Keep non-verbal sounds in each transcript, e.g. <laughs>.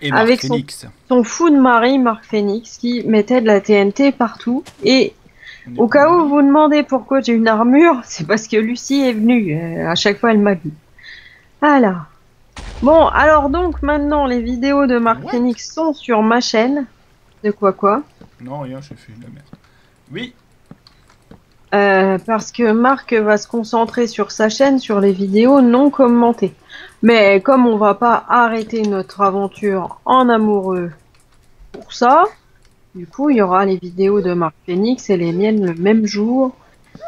Et Marc Avec son- Phoenix. Son fou de mari, Marc Phoenix, qui mettait de la TNT partout. Et au cas où vous vous demandez pourquoi j'ai une armure, <laughs> c'est parce que Lucie est venue. Euh, à chaque fois, elle m'a vu. Voilà. Bon, alors donc maintenant, les vidéos de Marc What Phoenix sont sur ma chaîne. De quoi quoi? Non, rien, j'ai fait de la merde. Oui, Euh, parce que Marc va se concentrer sur sa chaîne, sur les vidéos non commentées. Mais comme on va pas arrêter notre aventure en amoureux pour ça, du coup, il y aura les vidéos de Marc Phoenix et les miennes le même jour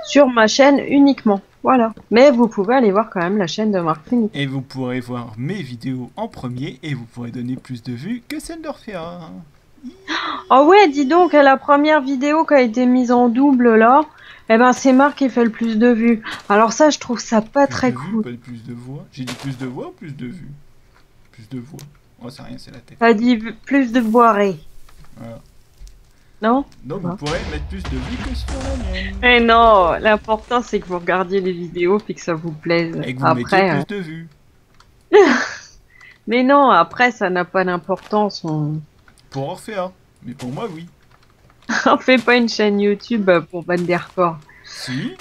sur ma chaîne uniquement. Voilà. Mais vous pouvez aller voir quand même la chaîne de Marc Phoenix. et vous pourrez voir mes vidéos en premier et vous pourrez donner plus de vues que celle d'Orphea. Oh ouais, dis donc, la première vidéo qui a été mise en double là, eh ben c'est Marc qui fait le plus de vues. Alors ça, je trouve ça pas Plus très de vues, cool. pas de plus de voix. J'ai dit plus de voix ou plus de vues? Plus de voix. Oh, c'est rien, c'est la tête. T'as dit plus de boiré. Voilà. Non? Ah. vous pourrez mettre plus de vues que sur la mienne. Eh non, l'important c'est que vous regardiez les vidéos puis que ça vous plaise. Et que vous Après, euh, plus de vues. <laughs> mais non, après ça n'a pas d'importance. On... Pour Orphea. Mais pour moi, oui. <laughs> on fait pas une chaîne YouTube euh, pour battre des records. Si.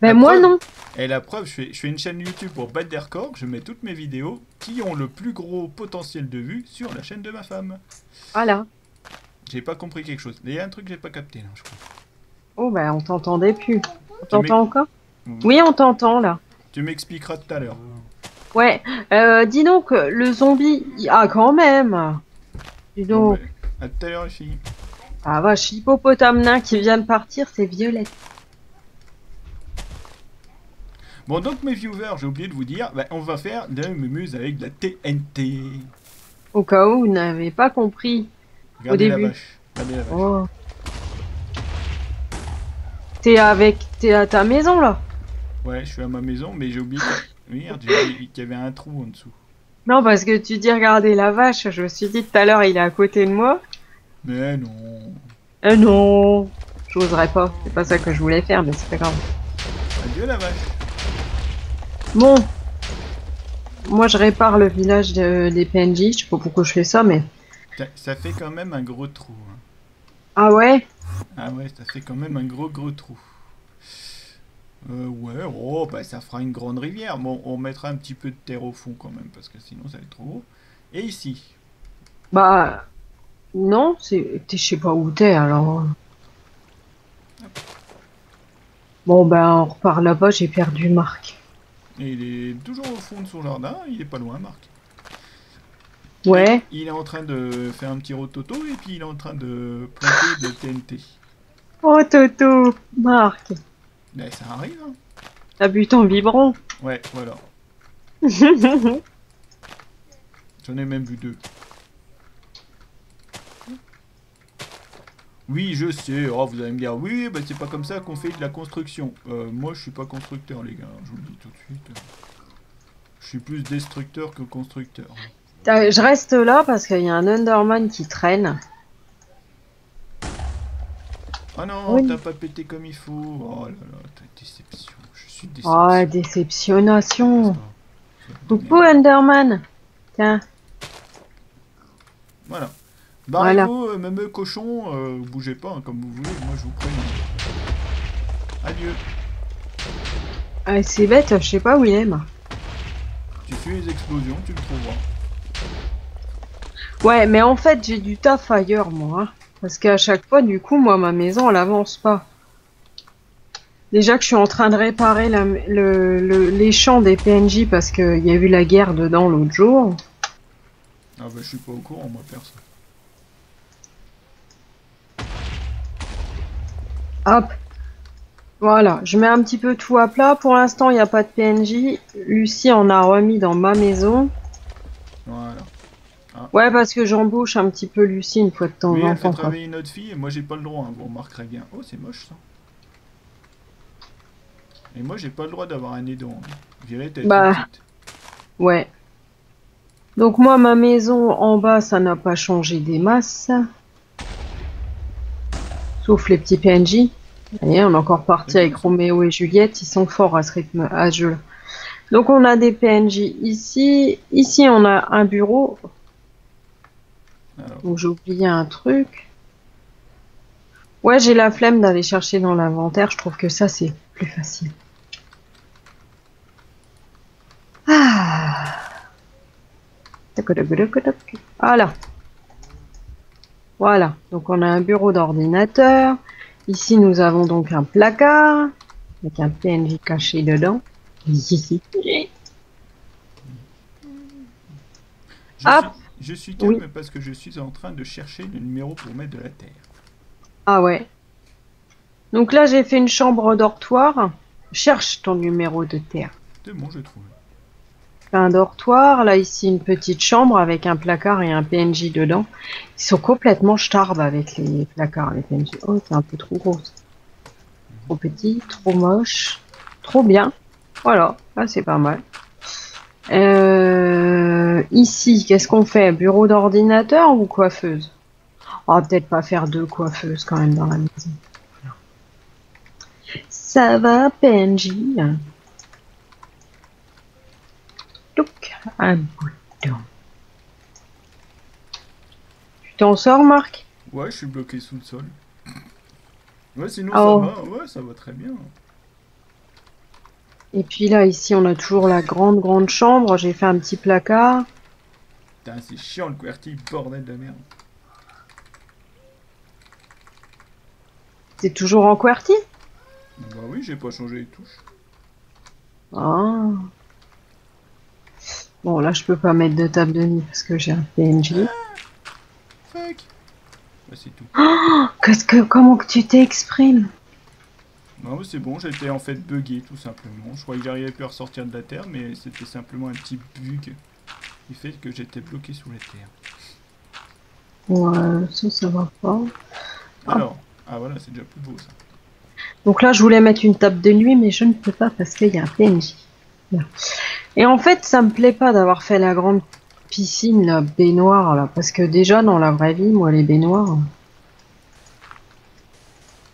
Ben La moi preuve. non. Et la preuve, je fais, je fais une chaîne YouTube pour battre des records. Je mets toutes mes vidéos qui ont le plus gros potentiel de vues sur la chaîne de ma femme. Voilà. J'ai pas compris quelque chose. Il y a un truc que j'ai pas capté là, je crois. Oh ben on t'entendait plus. On t'entend encore Oui, on t'entend là. Tu m'expliqueras tout à l'heure. Ouais. Euh, dis donc, le zombie. Ah quand même. Dis Bon, donc. ben, à tout à l'heure, les filles. Ah vache, hippopotame nain qui vient de partir, c'est Violette. Bon, donc mes viewers, j'ai oublié de vous dire, ben, on va faire de la mémuse avec de la TNT. Au cas où vous n'avez pas compris. Regardez la début. vache. Regardez la vache. Oh. T'es avec, t'es à ta maison là. Ouais, je suis à ma maison, mais j'ai oublié Merde, qu'il y avait un trou en dessous. Non, parce que tu dis regarder la vache, je me suis dit tout à l'heure il est à côté de moi. Mais non. Euh non, j'oserais pas. C'est pas ça que je voulais faire, mais c'est pas grave. Adieu la vache. Bon, moi je répare le village de- des PNJ. Je sais pas pourquoi je fais ça, mais Ça, ça fait quand même un gros trou. hein. ah ouais? Ah ouais, ça fait quand même un gros gros trou. Euh, ouais, oh, bah ça fera une grande rivière. Bon, on mettra un petit peu de terre au fond quand même, parce que sinon ça va être trop gros. Et ici, Bah non, c'est, t'es- je sais pas où t'es alors. Bon ben on repart là-bas. J'ai perdu Marc. et il est toujours au fond de son jardin, il est pas loin, Marc. Ouais. Il est en train de faire un petit rototo et puis il est en train de planter de TNT. Oh Toto, Marc, Ben, ça arrive, hein. t'as bu ton biberon. Ouais, voilà. <laughs> J'en ai même vu deux. Oui, je sais. Oh, vous allez me dire, oui, bah, c'est pas comme ça qu'on fait de la construction. Euh, moi, je suis pas constructeur, les gars. Je vous le dis tout de suite. Je suis plus destructeur que constructeur. Je reste là parce qu'il y a un Underman qui traîne. Ah non, Oui. t'as pas pété comme il faut. Oh là là, t'as déception. Je suis déception. Oh, déceptionnation. Coucou Underman. Tiens. Voilà. Voilà. Barrez-vous, euh, même cochon, euh, bougez pas, hein, comme vous voulez, moi je vous préviens. Adieu. Ah, c'est bête, je sais pas où il est, moi. Tu suis les explosions, tu le trouveras. Ouais, mais en fait, j'ai du taf ailleurs, moi. hein. Parce qu'à chaque fois, du coup, moi, ma maison, elle avance pas. Déjà que je suis en train de réparer la- le, le- les champs des PNJ parce qu'il y a eu la guerre dedans l'autre jour. Ah bah je suis pas au courant, moi perso. Hop. Voilà, je mets un petit peu tout à plat. Pour l'instant, il n'y a pas de PNJ. Lucie en a remis dans ma maison. Voilà. Ouais, parce que j'embauche un petit peu Lucie une fois de temps Oui, en elle fait temps. travailler une autre fille et moi j'ai pas le droit, hein, vous remarquerez bien. Oh, c'est moche ça. Et moi j'ai pas le droit d'avoir un aidant. Hein. Violette, elle est Bah. petite. Ouais. Donc moi, ma maison en bas, ça n'a pas changé des masses. Sauf les petits PNJ. On est encore parti avec Roméo et Juliette. Ils sont forts à ce rythme, à ce jeu. Donc on a des PNJ ici. Ici, on a un bureau. Alors, Donc j'ai oublié un truc. Ouais, j'ai la flemme d'aller chercher dans l'inventaire. Je trouve que ça, c'est plus facile. Ah. Voilà. Voilà. Donc on a un bureau d'ordinateur. Ici, nous avons donc un placard avec un PNJ caché dedans. je, Hop. suis, je suis calme Oui. parce que je suis en train de chercher le numéro pour mettre de la terre. Ah ouais. Donc là, j'ai fait une chambre dortoir. Cherche ton numéro de terre. C'est bon, je trouve. Un dortoir, là ici une petite chambre avec un placard et un PNJ dedans. Ils sont complètement starbes avec les placards, les PNJ. Oh, c'est un peu trop gros. Trop petit, trop moche, trop bien. Voilà, là c'est pas mal. Euh, ici, qu'est-ce qu'on fait? Bureau d'ordinateur ou coiffeuse? On va peut-être pas faire deux coiffeuses quand même dans la maison. Ça va, PNJ un bouton. Tu t'en sors, Marc? Ouais, je suis bloqué sous le sol. Ouais, sinon Oh. ça va. Ouais, ça va très bien. Et puis là, ici, on a toujours la grande, grande chambre. J'ai fait un petit placard. Putain, c'est chiant le QWERTY, bordel de merde. C'est toujours en QWERTY? Bah oui, j'ai pas changé les touches. Ah. Bon, là, je peux pas mettre de table de nuit parce que j'ai un PNJ. Fuck Bah c'est tout. Qu'est-ce que, comment que tu t'exprimes? Non, mais c'est bon, j'étais en fait bugué tout simplement. Je croyais que j'arrivais plus à ressortir de la terre, mais c'était simplement un petit bug qui fait que j'étais bloqué sous la terre. Ouais, ça, ça va pas. Ah. Alors, ah voilà, c'est déjà plus beau ça. Donc là, je voulais mettre une table de nuit, mais je ne peux pas parce qu'il y a un PNJ. Et en fait, ça me plaît pas d'avoir fait la grande piscine, la baignoire, là, parce que déjà, dans la vraie vie, moi, les baignoires,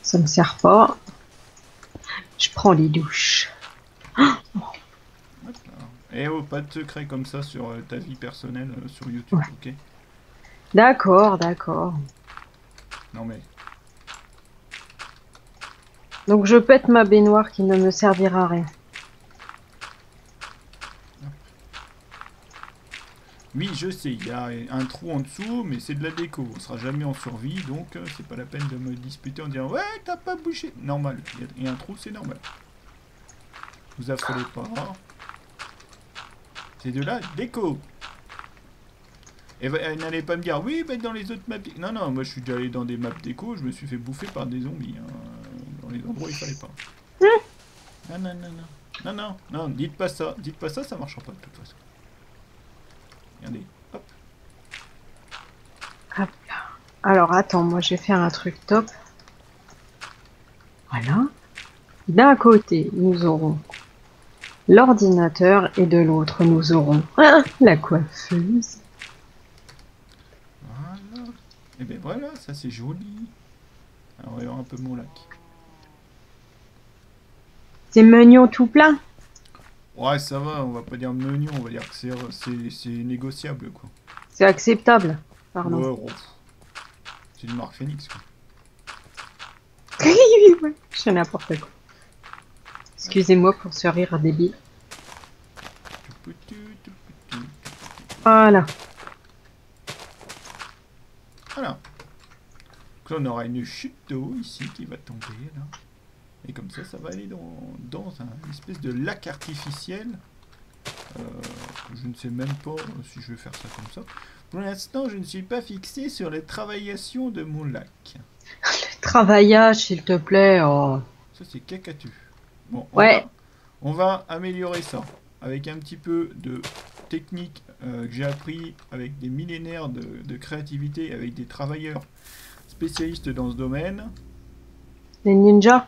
ça me sert pas. Je prends les douches. <gasps> Et oh, pas de secret comme ça sur euh, ta vie personnelle euh, sur YouTube, ok D'accord, d'accord. Non mais, Donc je pète ma baignoire qui ne me servira à rien. Oui, je sais, il y a un trou en dessous, mais c'est de la déco. On sera jamais en survie, donc euh, c'est pas la peine de me disputer en disant ouais, t'as pas bouché. Normal, il y a- il y, a un trou, c'est normal. Vous affolez pas. C'est de la déco. Et euh, n'allez pas me dire oui, mais dans les autres maps. Non, non, moi je suis déjà allé dans des maps déco, je me suis fait bouffer par des zombies. hein, Dans les endroits où il fallait pas. Non, non, non, non. Non, non, non, dites pas ça. Dites pas ça, ça marchera pas de toute façon. Regardez, hop. Hop là. Alors attends, moi je vais faire un truc top. Voilà. D'un côté, nous aurons l'ordinateur et de l'autre, nous aurons ah, <laughs> la coiffeuse. Voilà. Et bien voilà, ça c'est joli. Alors on va voir un peu mon lac. C'est mignon tout plein. Ouais, ça va, on va pas dire menu, on va dire que c'est négociable quoi. C'est acceptable. Pardon. Ouais, pff. C'est une marque Phoenix quoi. Ouais, <laughs> Je fais n'importe quoi. Excusez-moi pour ce rire débile. Voilà. Voilà. Donc là on aura une chute d'eau ici qui va tomber là. Et comme ça, ça va aller dans, dans un espèce de lac artificiel. Euh, je ne sais même pas si je vais faire ça comme ça. Pour l'instant, je ne suis pas fixé sur les travaillations de mon lac. <laughs> Travaillage, s'il te plaît. Oh. Ça, c'est cacatu. Bon, on, Ouais. va, on va améliorer ça avec un petit peu de technique euh, que j'ai appris avec des millénaires de, de créativité, avec des travailleurs spécialistes dans ce domaine. Les ninjas?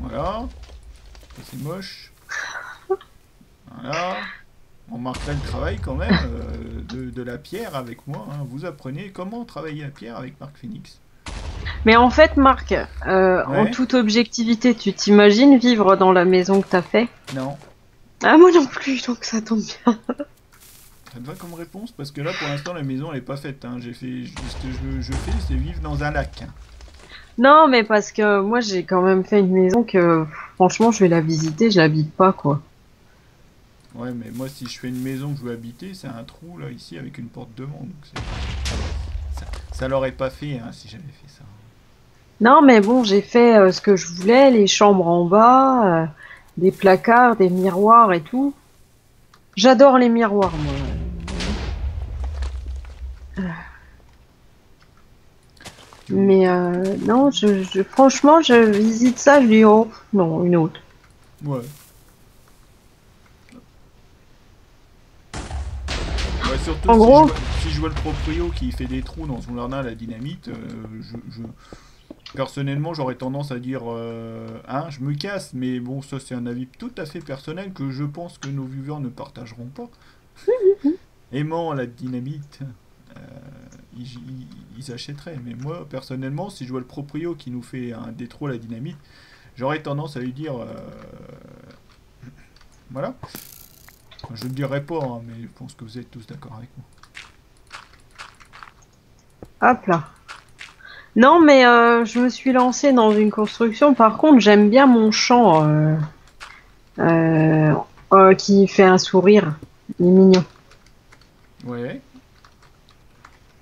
Voilà. C'est moche. Voilà. On marquerait le travail quand même euh, de, de la pierre avec moi. hein. Vous apprenez comment travailler la pierre avec Marc Phoenix. Mais en fait, Marc, euh, en toute objectivité, tu t'imagines vivre dans la maison que t'as fait? Non. Ah, moi non plus, donc ça tombe bien. Ça te va comme réponse Parce que là, pour l'instant, la maison, elle est pas faite. Hein. J'ai fait... Ce que je, je fais, c'est vivre dans un lac. Non, mais parce que moi j'ai quand même fait une maison que franchement je vais la visiter, je l'habite pas quoi. Ouais, mais moi, si je fais une maison que je veux habiter, c'est un trou, là, ici, avec une porte devant. Donc ça, ça l'aurait pas fait, hein, si j'avais fait ça. Non, mais bon, j'ai fait euh, ce que je voulais, les chambres en bas, euh, des placards, des miroirs et tout. J'adore les miroirs, moi. Tu- Mais euh, non, je, je- franchement, je visite ça, je dis oh non, une autre. Ouais. Ouais, surtout En si, gros- je vois, si je vois le proprio qui fait des trous dans son jardin à la dynamite, euh, je, je- personnellement j'aurais tendance à dire euh, hein, je me casse, mais bon ça c'est un avis tout à fait personnel que je pense que nos viewers ne partageront pas. <laughs> Aimant la dynamite, ils, achèteraient, mais moi personnellement si je vois le proprio qui nous fait un des trous à la dynamite, j'aurais tendance à lui dire euh, voilà. Je ne dirais pas, hein, mais je pense que vous êtes tous d'accord avec moi. Hop là. Non, mais euh, je me suis lancée dans une construction. Par contre, j'aime bien mon champ euh, qui fait un sourire. Il est mignon. Ouais.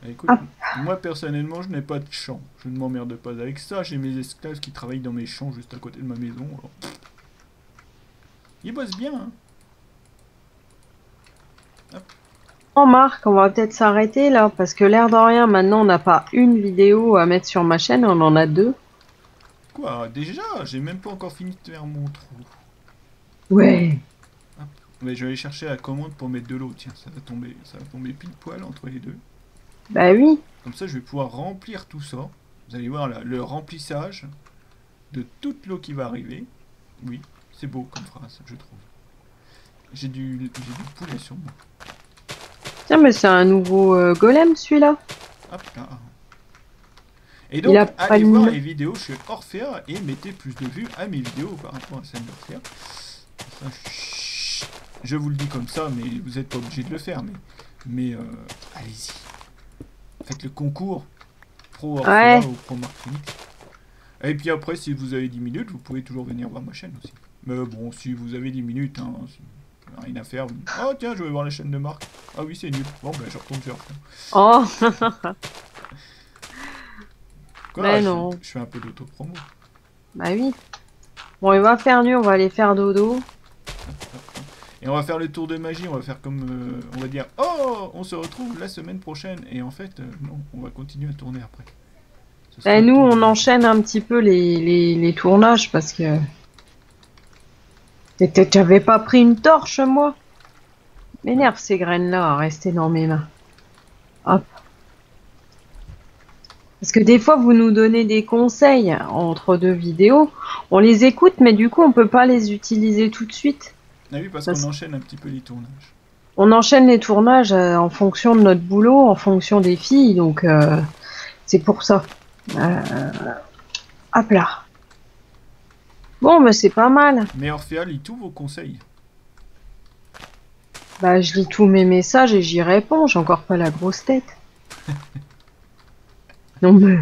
Écoute, Ah. moi personnellement, je n'ai pas de champ. Je ne m'emmerde pas avec ça. J'ai mes esclaves qui travaillent dans mes champs juste à côté de ma maison. alors. Ils bossent bien, hein. Oh Marc, on va peut-être s'arrêter là, parce que l'air de rien, maintenant on n'a pas une vidéo à mettre sur ma chaîne, on en a deux. Quoi, déjà? J'ai même pas encore fini de faire mon trou. Ouais. Mais je vais aller chercher la commande pour mettre de l'eau. Tiens, ça va tomber, ça va tomber pile poil entre les deux. Bah oui. Comme ça, je vais pouvoir remplir tout ça. Vous allez voir là, le remplissage de toute l'eau qui va arriver. Oui, c'est beau comme phrase, je trouve. J'ai du, poulet sur moi. Tiens, mais c'est un nouveau euh, golem celui-là. Hop là. Et donc, allez une- voir les vidéos chez Orphea et mettez plus de vues à mes vidéos par rapport à celles d'Orphea. Je vous le dis comme ça, mais vous n'êtes pas obligé de le faire. Mais, mais euh, allez-y. Faites le concours Pro Ouais. ou Pro Phoenix. Et puis après, si vous avez 10 minutes, vous pouvez toujours venir voir ma chaîne aussi. Mais bon, si vous avez 10 minutes, hein, rien à faire, vous dites, Oh tiens, je vais voir la chaîne de Marc. Ah oui, c'est nul. Bon, ben je retourne sur. Oh, <laughs> Quoi, Mais je- non. Je fais un peu d'auto-promo. bah oui. Bon, il va faire nu, on va aller faire dodo. Et on va faire le tour de magie, on va faire comme... euh, on va dire, oh, on se retrouve la semaine prochaine. Et en fait, euh, non, on va continuer à tourner après. Bah, nous, on enchaîne un petit peu les, les, les tournages parce que. T'avais pas pris une torche, moi M'énerve ces graines-là à rester dans mes mains. Hop. Parce que des fois, vous nous donnez des conseils entre deux vidéos. On les écoute, mais du coup, on peut pas les utiliser tout de suite. Ah oui, parce Parce- qu'on enchaîne un petit peu les tournages. On enchaîne les tournages euh, en fonction de notre boulot, en fonction des filles, donc euh, c'est pour ça. Euh, hop là. Bon, mais c'est pas mal. Mais Orphea lit tous vos conseils. Bah, je lis tous mes messages et j'y réponds. J'ai encore pas la grosse tête. <laughs> non mais.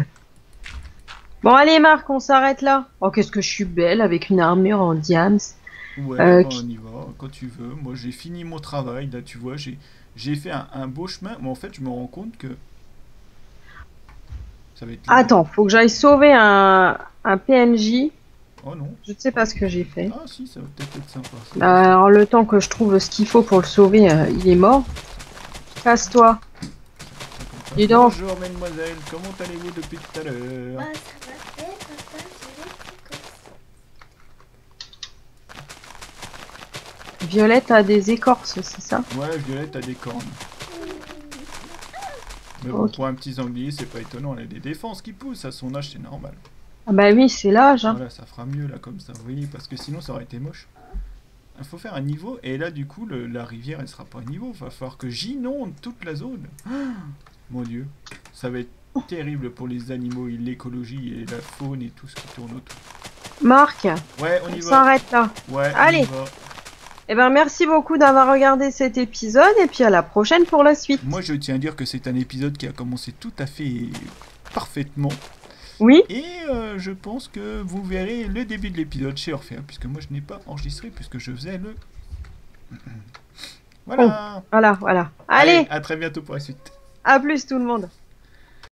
Bon, allez, Marc, on s'arrête là. Oh, qu'est-ce que je suis belle avec une armure en diams. Ouais, Euh, qui- on y va, quand tu veux. Moi, j'ai fini mon travail. Là, tu vois, j'ai j'ai fait un, un beau chemin. Mais en fait, je me rends compte que... Ça va être... Attends, faut que j'aille sauver un, un PNJ. Oh non. Je ne sais pas ce que j'ai fait. Ah si, ça va peut-être être sympa. ça. Bah, alors, le temps que je trouve ce qu'il faut pour le sauver, euh, il est mort. Casse-toi. Dis donc. Bonjour, mademoiselle. Comment allez-vous depuis tout à l'heure? Bah, ça va faire, papa, je vais t'écouter. Violette a des écorces, c'est ça? Ouais, Violette a des cornes. Mais bon, pour un petit sanglier, c'est pas étonnant. Elle a des défenses qui poussent. À son âge, c'est normal. Ah bah oui, c'est l'âge. Hein. Voilà, ça fera mieux là comme ça. Vous voyez, parce que sinon, ça aurait été moche. Il faut faire un niveau. Et là, du coup, le- la rivière, elle sera pas à niveau. Va falloir que j'inonde toute la zone. Ah, <gasps> mon dieu. Ça va être terrible pour les animaux et l'écologie et la faune et tout ce qui tourne autour. Marc, Ouais, on on s'arrête là. Ouais, on y Allez. va. Eh ben, merci beaucoup d'avoir regardé cet épisode et puis à la prochaine pour la suite. Moi, je tiens à dire que c'est un épisode qui a commencé tout à fait parfaitement. Oui, Et euh, je pense que vous verrez le début de l'épisode chez Orphea, puisque moi je n'ai pas enregistré, puisque je faisais le. Voilà. voilà, voilà. Allez, à très bientôt pour la suite. à plus tout le monde.